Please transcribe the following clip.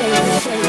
save, save.